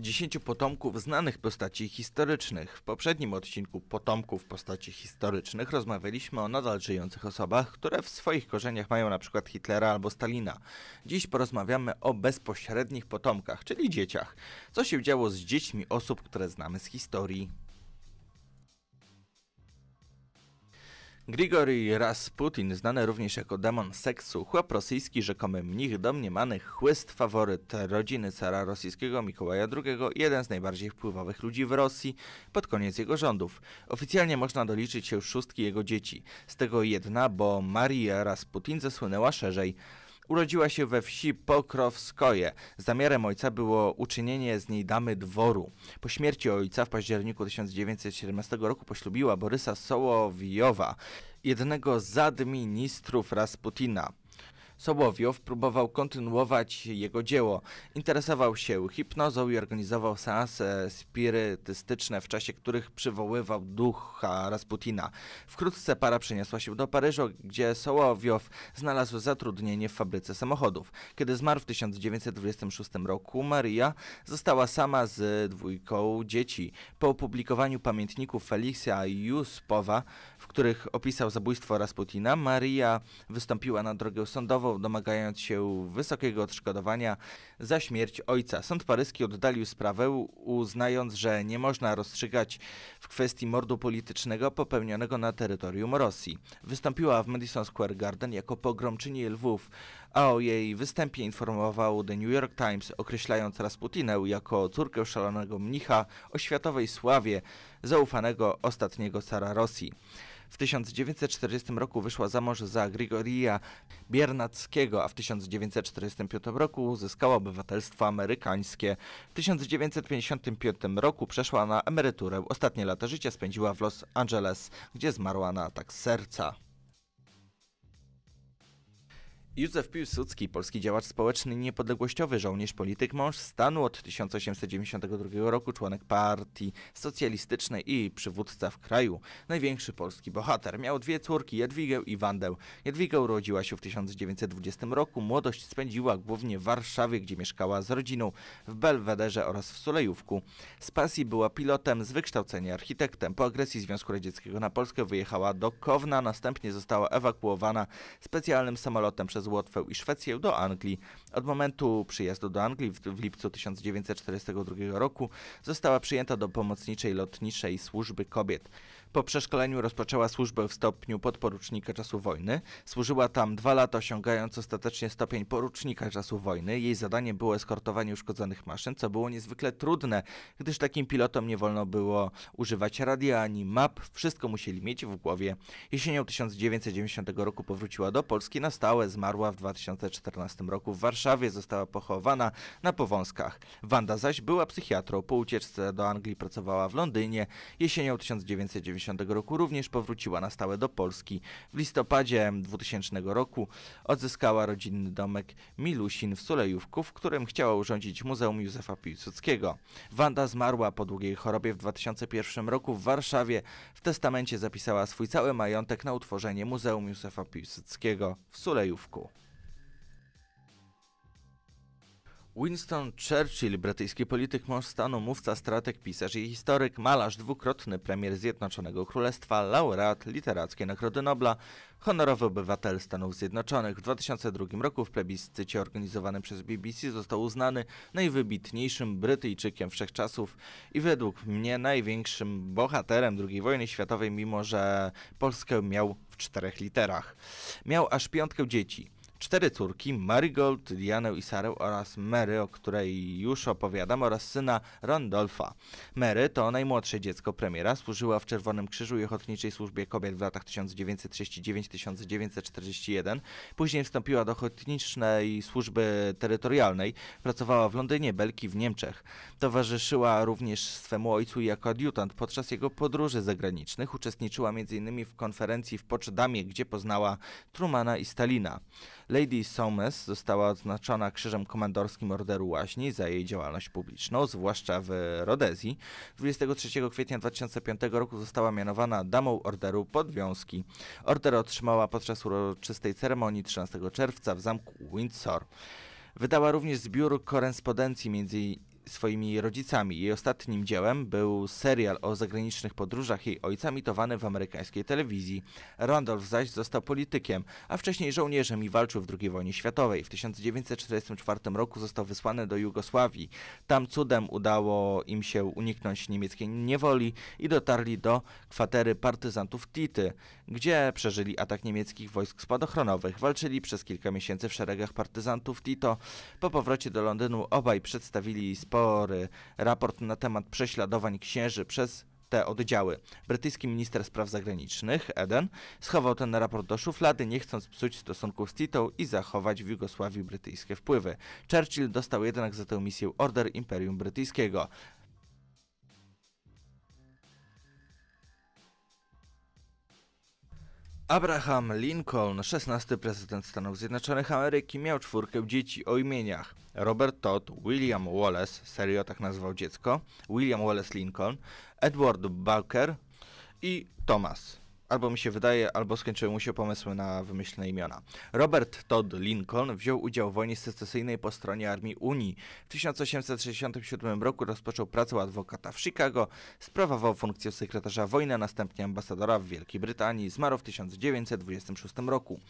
Dziesięciu potomków znanych postaci historycznych. W poprzednim odcinku Potomków postaci historycznych rozmawialiśmy o nadal żyjących osobach, które w swoich korzeniach mają przykład Hitlera albo Stalina. Dziś porozmawiamy o bezpośrednich potomkach, czyli dzieciach. Co się działo z dziećmi osób, które znamy z historii. Grigori Rasputin, znany również jako demon seksu, chłop rosyjski, rzekomy mnich, domniemany chłyst, faworyt rodziny cara rosyjskiego Mikołaja II, jeden z najbardziej wpływowych ludzi w Rosji pod koniec jego rządów. Oficjalnie można doliczyć się szóstki jego dzieci, z tego jedna, bo Maria Rasputin zasłynęła szerzej. Urodziła się we wsi Pokrowskoje. Zamiarem ojca było uczynienie z niej damy dworu. Po śmierci ojca w październiku 1917 roku poślubiła Borysa Sołowiowa, jednego z administrów Rasputina. Sołowiow próbował kontynuować jego dzieło. Interesował się hipnozą i organizował seanse spirytystyczne, w czasie których przywoływał ducha Rasputina. Wkrótce para przeniosła się do Paryża, gdzie Sołowiow znalazł zatrudnienie w fabryce samochodów. Kiedy zmarł w 1926 roku, Maria została sama z dwójką dzieci. Po opublikowaniu pamiętników Feliksa Juspowa, w których opisał zabójstwo Rasputina, Maria wystąpiła na drogę sądową domagając się wysokiego odszkodowania za śmierć ojca. Sąd paryski oddalił sprawę, uznając, że nie można rozstrzygać w kwestii mordu politycznego popełnionego na terytorium Rosji. Wystąpiła w Madison Square Garden jako pogromczyni lwów, a o jej występie informował The New York Times, określając Rasputinę jako córkę szalonego mnicha o światowej sławie, zaufanego ostatniego cara Rosji. W 1940 roku wyszła za mąż za Grigorija Biernackiego, a w 1945 roku uzyskała obywatelstwo amerykańskie. W 1955 roku przeszła na emeryturę. Ostatnie lata życia spędziła w Los Angeles, gdzie zmarła na atak serca. Józef Piłsudski, polski działacz społeczny niepodległościowy, żołnierz, polityk, mąż stanu od 1892 roku, członek partii socjalistycznej i przywódca w kraju. Największy polski bohater. Miał dwie córki, Jadwigę i Wandę. Jadwiga urodziła się w 1920 roku. Młodość spędziła głównie w Warszawie, gdzie mieszkała z rodziną, w Belwederze oraz w Sulejówku. Z pasji była pilotem, z wykształcenia architektem. Po agresji Związku Radzieckiego na Polskę wyjechała do Kowna, następnie została ewakuowana specjalnym samolotem przez Łotwę i Szwecję do Anglii. Od momentu przyjazdu do Anglii w, w lipcu 1942 roku została przyjęta do pomocniczej lotniczej służby kobiet. Po przeszkoleniu rozpoczęła służbę w stopniu podporucznika czasu wojny. Służyła tam dwa lata, osiągając ostatecznie stopień porucznika czasu wojny. Jej zadaniem było eskortowanie uszkodzonych maszyn, co było niezwykle trudne, gdyż takim pilotom nie wolno było używać radia ani map. Wszystko musieli mieć w głowie. Jesienią 1990 roku powróciła do Polski na stałe, zmarła w 2014 roku w Warszawie, została pochowana na Powązkach. Wanda zaś była psychiatrą. Po ucieczce do Anglii pracowała w Londynie. Jesienią 1990 1990 roku również powróciła na stałe do Polski. W listopadzie 2000 roku odzyskała rodzinny domek Milusin w Sulejówku, w którym chciała urządzić Muzeum Józefa Piłsudskiego. Wanda zmarła po długiej chorobie w 2001 roku w Warszawie. W testamencie zapisała swój cały majątek na utworzenie Muzeum Józefa Piłsudskiego w Sulejówku. Winston Churchill, brytyjski polityk, mąż stanu, mówca, strateg, pisarz i historyk, malarz, dwukrotny premier Zjednoczonego Królestwa, laureat literackiej Nagrody Nobla, honorowy obywatel Stanów Zjednoczonych. W 2002 roku w plebiscycie organizowanym przez BBC został uznany najwybitniejszym Brytyjczykiem wszechczasów i według mnie największym bohaterem II wojny światowej, mimo że Polskę miał w czterech literach. Miał aż piątkę dzieci cztery córki, Marigold, Dianę i Sarę oraz Mary, o której już opowiadam, oraz syna Randolfa. Mary to najmłodsze dziecko premiera, służyła w Czerwonym Krzyżu i Ochotniczej Służbie Kobiet w latach 1939-1941. Później wstąpiła do Ochotniczej Służby Terytorialnej, pracowała w Londynie, Belgii, w Niemczech. Towarzyszyła również swemu ojcu jako adiutant podczas jego podróży zagranicznych. Uczestniczyła m.in. w konferencji w Poczdamie, gdzie poznała Trumana i Stalina. Lady Somes została odznaczona Krzyżem Komandorskim Orderu Łaźni za jej działalność publiczną, zwłaszcza w Rodezji. 23 kwietnia 2005 roku została mianowana Damą Orderu Podwiązki. Order otrzymała podczas uroczystej ceremonii 13 czerwca w zamku Windsor. Wydała również zbiór korespondencji między swoimi rodzicami. Jej ostatnim dziełem był serial o zagranicznych podróżach jej ojca emitowany w amerykańskiej telewizji. Randolph zaś został politykiem, a wcześniej żołnierzem i walczył w II wojnie światowej. W 1944 roku został wysłany do Jugosławii. Tam cudem udało im się uniknąć niemieckiej niewoli i dotarli do kwatery partyzantów Tity, gdzie przeżyli atak niemieckich wojsk spadochronowych. Walczyli przez kilka miesięcy w szeregach partyzantów Tito. Po powrocie do Londynu obaj przedstawili spory raport na temat prześladowań księży przez te oddziały. Brytyjski minister spraw zagranicznych, Eden, schował ten raport do szuflady, nie chcąc psuć stosunków z Titą i zachować w Jugosławii brytyjskie wpływy. Churchill dostał jednak za tę misję Order Imperium Brytyjskiego. Abraham Lincoln, szesnasty prezydent Stanów Zjednoczonych Ameryki, miał czwórkę dzieci o imieniach Robert Todd, William Wallace, serio tak nazwał dziecko, William Wallace Lincoln, Edward Barker i Thomas. Albo mi się wydaje, albo skończyły mu się pomysły na wymyślne imiona. Robert Todd Lincoln wziął udział w wojnie secesyjnej po stronie Armii Unii. W 1867 roku rozpoczął pracę adwokata w Chicago, sprawował funkcję sekretarza wojny, a następnie ambasadora w Wielkiej Brytanii. Zmarł w 1926 roku.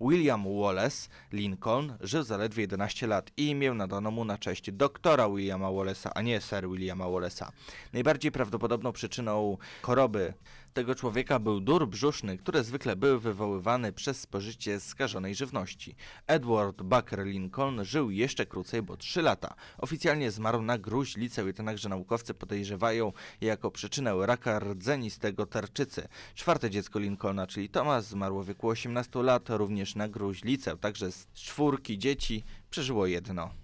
William Wallace Lincoln żył zaledwie 11 lat i imię nadano mu na cześć doktora Williama Wallace'a, a nie Sir Williama Wallace'a. Najbardziej prawdopodobną przyczyną choroby tego człowieka był dur brzuszny, które zwykle były wywoływane przez spożycie skażonej żywności. Edward Bucker Lincoln żył jeszcze krócej, bo 3 lata. Oficjalnie zmarł na gruźlicę, jednakże naukowcy podejrzewają jako przyczynę raka rdzenistego tarczycy. Czwarte dziecko Lincolna, czyli Thomas, zmarło w wieku 18 lat, również na gruźlicę. Także z czwórki dzieci przeżyło jedno.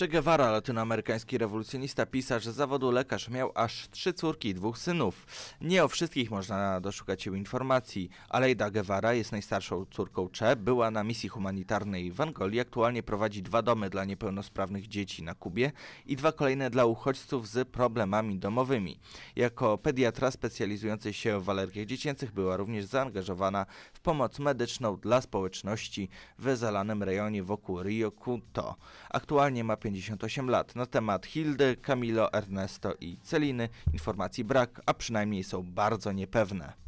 Che Guevara, latynoamerykański rewolucjonista, pisarz zawodu lekarz, miał aż trzy córki i dwóch synów. Nie o wszystkich można doszukać się informacji. Aleida Guevara jest najstarszą córką Che, była na misji humanitarnej w Angolii, aktualnie prowadzi dwa domy dla niepełnosprawnych dzieci na Kubie i dwa kolejne dla uchodźców z problemami domowymi. Jako pediatra specjalizujący się w alergiach dziecięcych była również zaangażowana w pomoc medyczną dla społeczności w zalanym rejonie wokół Rio Cuto. Aktualnie ma 58 lat. Na temat Hildy, Camilo, Ernesto i Celiny informacji brak, a przynajmniej są bardzo niepewne.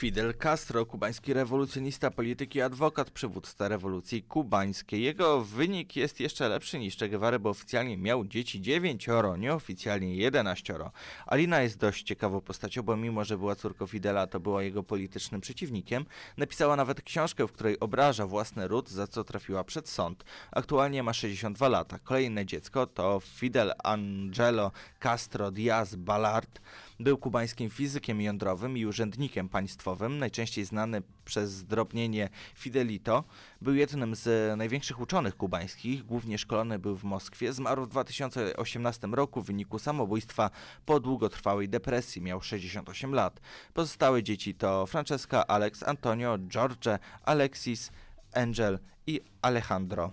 Fidel Castro, kubański rewolucjonista, polityk i adwokat, przywódca rewolucji kubańskiej. Jego wynik jest jeszcze lepszy niż Che Guevara, bo oficjalnie miał dzieci dziewięcioro, nieoficjalnie jedenaścioro. Alina jest dość ciekawą postacią, bo mimo, że była córką Fidela, to była jego politycznym przeciwnikiem. Napisała nawet książkę, w której obraża własny ród, za co trafiła przed sąd. Aktualnie ma 62 lata. Kolejne dziecko to Fidel Angelo Castro Diaz Balart. Był kubańskim fizykiem jądrowym i urzędnikiem państwowym, najczęściej znany przez zdrobnienie Fidelito. Był jednym z największych uczonych kubańskich, głównie szkolony był w Moskwie. Zmarł w 2018 roku w wyniku samobójstwa po długotrwałej depresji. Miał 68 lat. Pozostałe dzieci to Francesca, Alex, Antonio, George, Alexis, Angel i Alejandro.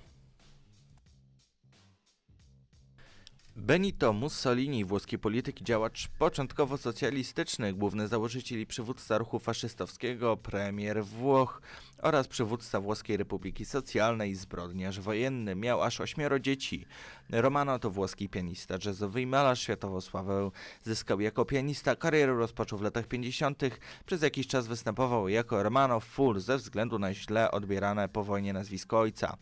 Benito Mussolini, włoski polityk i działacz początkowo socjalistyczny, główny założyciel i przywódca ruchu faszystowskiego, premier Włoch oraz przywódca Włoskiej Republiki Socjalnej, zbrodniarz wojenny. Miał aż ośmioro dzieci. Romano to włoski pianista jazzowy i malarz. Światową sławę zyskał jako pianista. Karierę rozpoczął w latach 50. Przez jakiś czas występował jako Romano Full ze względu na źle odbierane po wojnie nazwisko ojca.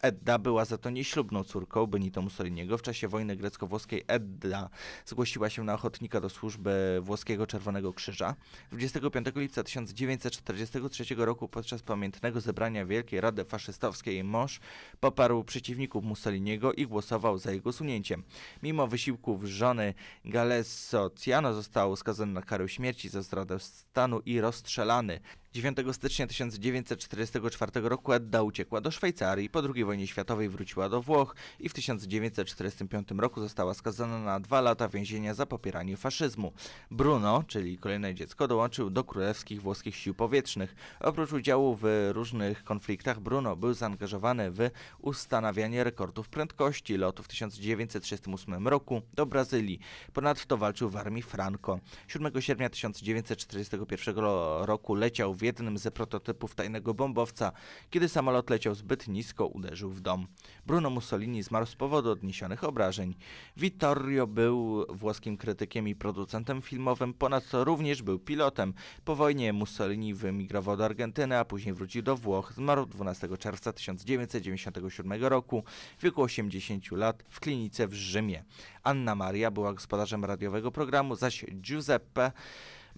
Edda była za to nieślubną córką Benito Mussoliniego. W czasie wojny grecko-włoskiej Edda zgłosiła się na ochotnika do służby włoskiego Czerwonego Krzyża. 25 lipca 1943 roku podczas pamiętnego zebrania Wielkiej Rady Faszystowskiej mąż poparł przeciwników Mussoliniego i głosował za jego usunięciem. Mimo wysiłków żony Galesso Ciano został skazany na karę śmierci za zdradę stanu i rozstrzelany. 9 stycznia 1944 roku Edda uciekła do Szwajcarii, po II wojnie światowej wróciła do Włoch i w 1945 roku została skazana na dwa lata więzienia za popieranie faszyzmu. Bruno, czyli kolejne dziecko, dołączył do królewskich włoskich sił powietrznych. Oprócz udziału w różnych konfliktach, Bruno był zaangażowany w ustanawianie rekordów prędkości lotu w 1938 roku do Brazylii. Ponadto walczył w armii Franco. 7 sierpnia 1941 roku leciał w jednym z prototypów tajnego bombowca. Kiedy samolot leciał zbyt nisko, uderzył w dom. Bruno Mussolini zmarł z powodu odniesionych obrażeń. Vittorio był włoskim krytykiem i producentem filmowym, ponadto również był pilotem. Po wojnie Mussolini wyemigrował do Argentyny, a później wrócił do Włoch. Zmarł 12 czerwca 1997 roku w wieku 80 lat w klinice w Rzymie. Anna Maria była gospodarzem radiowego programu, zaś Giuseppe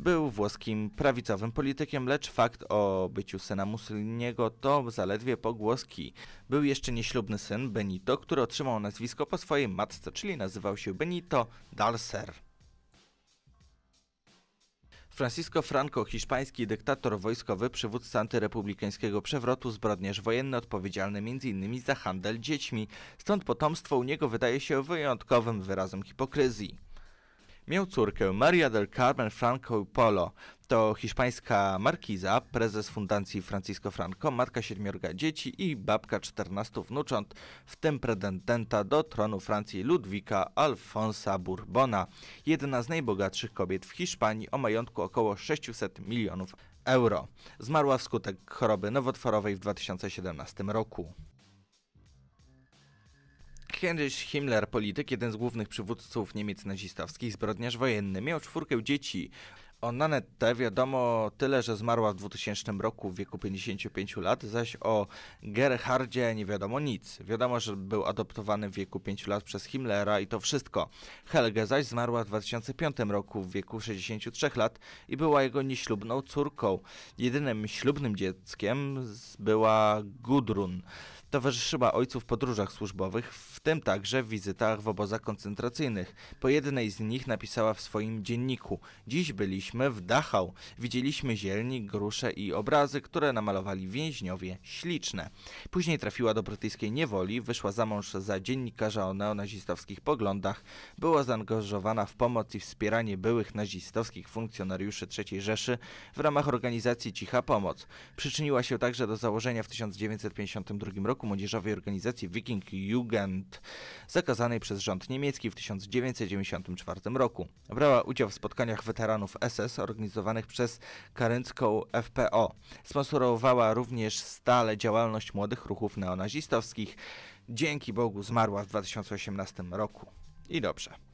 był włoskim prawicowym politykiem, lecz fakt o byciu syna Mussoliniego to zaledwie pogłoski. Był jeszcze nieślubny syn Benito, który otrzymał nazwisko po swojej matce, czyli nazywał się Benito Dalser. Francisco Franco, hiszpański dyktator wojskowy, przywódca antyrepublikańskiego przewrotu, zbrodniarz wojenny odpowiedzialny m.in. za handel dziećmi, stąd potomstwo u niego wydaje się wyjątkowym wyrazem hipokryzji. Miał córkę Maria del Carmen Franco Polo. To hiszpańska markiza, prezes fundacji Francisco Franco, matka siedmiorga dzieci i babka czternastu wnucząt, w tym pretendenta do tronu Francji Ludwika Alfonsa Bourbona, jedna z najbogatszych kobiet w Hiszpanii o majątku około 600 milionów euro. Zmarła wskutek choroby nowotworowej w 2017 roku. Heinrich Himmler, polityk, jeden z głównych przywódców Niemiec nazistowskich, zbrodniarz wojenny, miał czwórkę dzieci. O Nanette wiadomo tyle, że zmarła w 2000 roku w wieku 55 lat, zaś o Gerhardzie nie wiadomo nic. Wiadomo, że był adoptowany w wieku 5 lat przez Himmlera i to wszystko. Helge zaś zmarła w 2005 roku w wieku 63 lat i była jego nieślubną córką. Jedynym ślubnym dzieckiem była Gudrun. Towarzyszyła ojcu w podróżach służbowych, w tym także w wizytach w obozach koncentracyjnych. Po jednej z nich napisała w swoim dzienniku: Dziś byliśmy w Dachau. Widzieliśmy zielnik, grusze i obrazy, które namalowali więźniowie śliczne. Później trafiła do brytyjskiej niewoli, wyszła za mąż za dziennikarza o neonazistowskich poglądach, była zaangażowana w pomoc i wspieranie byłych nazistowskich funkcjonariuszy III Rzeszy w ramach organizacji Cicha Pomoc. Przyczyniła się także do założenia w 1952 roku roku młodzieżowej organizacji Viking Jugend, zakazanej przez rząd niemiecki w 1994 roku. Brała udział w spotkaniach weteranów SS organizowanych przez karyncką FPO. Sponsorowała również stale działalność młodych ruchów neonazistowskich. Dzięki Bogu zmarła w 2018 roku. I dobrze.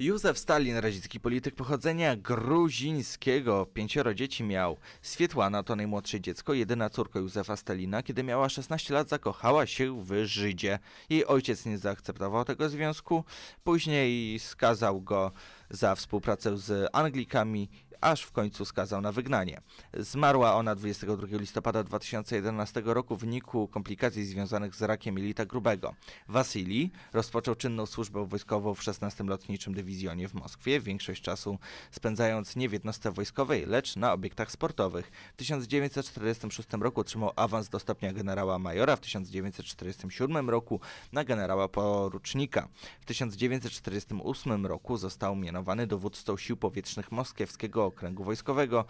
Józef Stalin, radziecki polityk pochodzenia gruzińskiego, pięcioro dzieci miał. Swietłana to najmłodsze dziecko, jedyna córka Józefa Stalina. Kiedy miała 16 lat, zakochała się w Żydzie. Jej ojciec nie zaakceptował tego związku. Później skazał go za współpracę z Anglikami aż w końcu skazał na wygnanie. Zmarła ona 22 listopada 2011 roku w wyniku komplikacji związanych z rakiem jelita grubego. Wasili rozpoczął czynną służbę wojskową w 16 Lotniczym Dywizjonie w Moskwie, większość czasu spędzając nie w jednostce wojskowej, lecz na obiektach sportowych. W 1946 roku otrzymał awans do stopnia generała majora, w 1947 roku na generała porucznika. W 1948 roku został mianowany dowódcą sił powietrznych moskiewskiego okręgu wojskowego.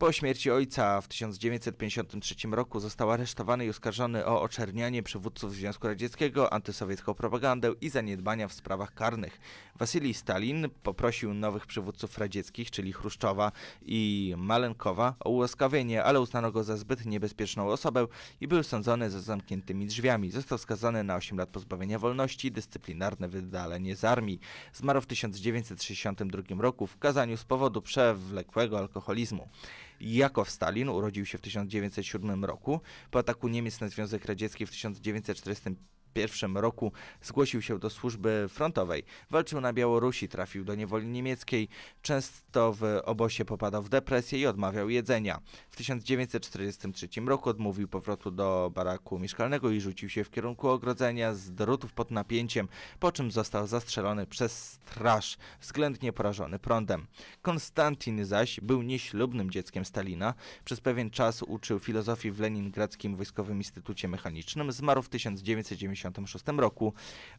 Po śmierci ojca w 1953 roku został aresztowany i oskarżony o oczernianie przywódców Związku Radzieckiego, antysowiecką propagandę i zaniedbania w sprawach karnych. Wasilij Stalin poprosił nowych przywódców radzieckich, czyli Chruszczowa i Malenkowa, o ułaskawienie, ale uznano go za zbyt niebezpieczną osobę i był sądzony za zamkniętymi drzwiami. Został skazany na 8 lat pozbawienia wolności i dyscyplinarne wydalenie z armii. Zmarł w 1962 roku w kazaniu z powodu przewlekłego alkoholizmu. Jakow Stalin urodził się w 1907 roku. Po ataku Niemiec na Związek Radziecki w 1945 1941 roku zgłosił się do służby frontowej. Walczył na Białorusi, trafił do niewoli niemieckiej, często w obozie popadał w depresję i odmawiał jedzenia. W 1943 roku odmówił powrotu do baraku mieszkalnego i rzucił się w kierunku ogrodzenia z drutów pod napięciem, po czym został zastrzelony przez straż, względnie porażony prądem. Konstantin zaś był nieślubnym dzieckiem Stalina. Przez pewien czas uczył filozofii w Leningradzkim Wojskowym Instytucie Mechanicznym. Zmarł w 1990 1956 roku.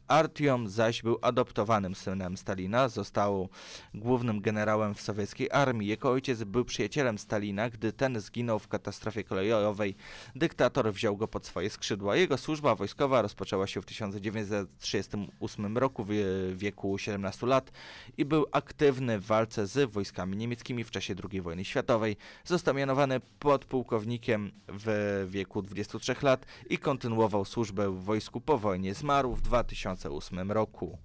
Artyom zaś był adoptowanym synem Stalina, został głównym generałem w sowieckiej armii. Jego ojciec był przyjacielem Stalina, gdy ten zginął w katastrofie kolejowej. Dyktator wziął go pod swoje skrzydła. Jego służba wojskowa rozpoczęła się w 1938 roku w wieku 17 lat i był aktywny w walce z wojskami niemieckimi w czasie II wojny światowej. Został mianowany podpułkownikiem w wieku 23 lat i kontynuował służbę w wojsku po wojnie. Zmarł w 2008 roku.